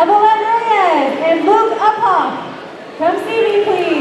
Evelyn Reyes and Luke Uphoff. Come see me, please.